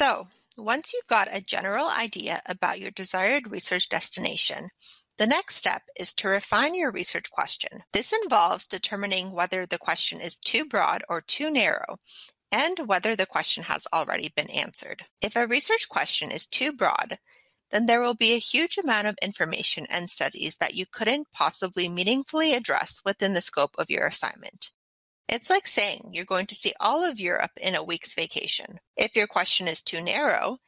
So, once you've got a general idea about your desired research destination, the next step is to refine your research question. This involves determining whether the question is too broad or too narrow and whether the question has already been answered. If a research question is too broad, then there will be a huge amount of information and studies that you couldn't possibly meaningfully address within the scope of your assignment. It's like saying you're going to see all of Europe in a week's vacation. If your question is too narrow,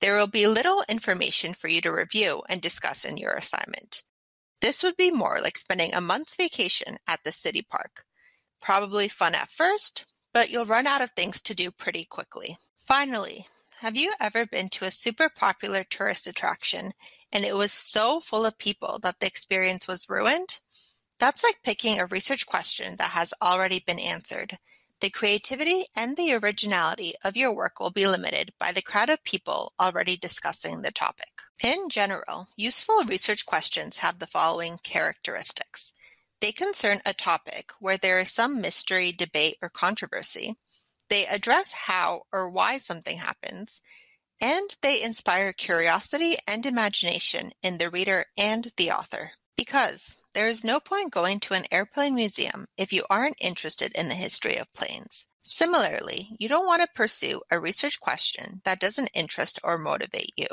there will be little information for you to review and discuss in your assignment. This would be more like spending a month's vacation at the city park. Probably fun at first, but you'll run out of things to do pretty quickly. Finally, have you ever been to a super popular tourist attraction and it was so full of people that the experience was ruined? That's like picking a research question that has already been answered. The creativity and the originality of your work will be limited by the crowd of people already discussing the topic. In general, useful research questions have the following characteristics. They concern a topic where there is some mystery, debate, or controversy. They address how or why something happens, and they inspire curiosity and imagination in the reader and the author. Because there is no point going to an airplane museum if you aren't interested in the history of planes. Similarly, you don't want to pursue a research question that doesn't interest or motivate you.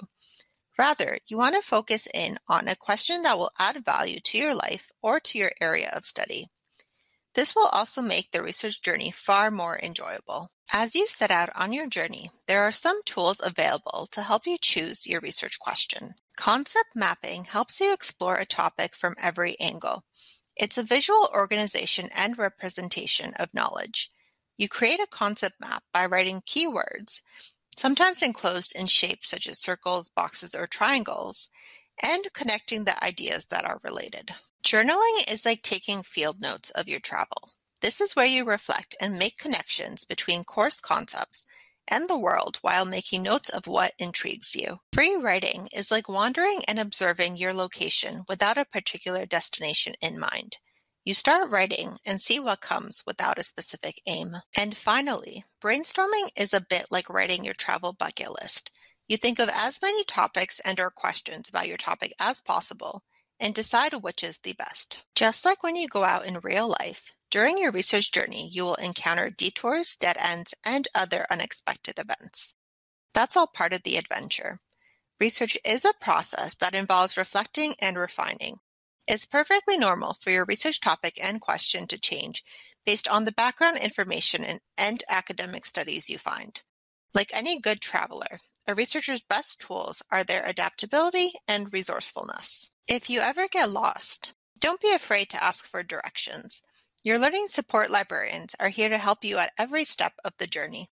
Rather, you want to focus in on a question that will add value to your life or to your area of study. This will also make the research journey far more enjoyable. As you set out on your journey, there are some tools available to help you choose your research question. Concept mapping helps you explore a topic from every angle. It's a visual organization and representation of knowledge. You create a concept map by writing keywords sometimes enclosed in shapes such as circles, boxes, or triangles, and connecting the ideas that are related. Journaling is like taking field notes of your travel. This is where you reflect and make connections between course concepts and the world while making notes of what intrigues you. Free writing is like wandering and observing your location without a particular destination in mind. You start writing and see what comes without a specific aim. And finally, brainstorming is a bit like writing your travel bucket list. You think of as many topics and or questions about your topic as possible and decide which is the best. Just like when you go out in real life, during your research journey, you will encounter detours, dead ends, and other unexpected events. That's all part of the adventure. Research is a process that involves reflecting and refining. It's perfectly normal for your research topic and question to change based on the background information and, academic studies you find. Like any good traveler, a researcher's best tools are their adaptability and resourcefulness. If you ever get lost, don't be afraid to ask for directions. Your learning support librarians are here to help you at every step of the journey.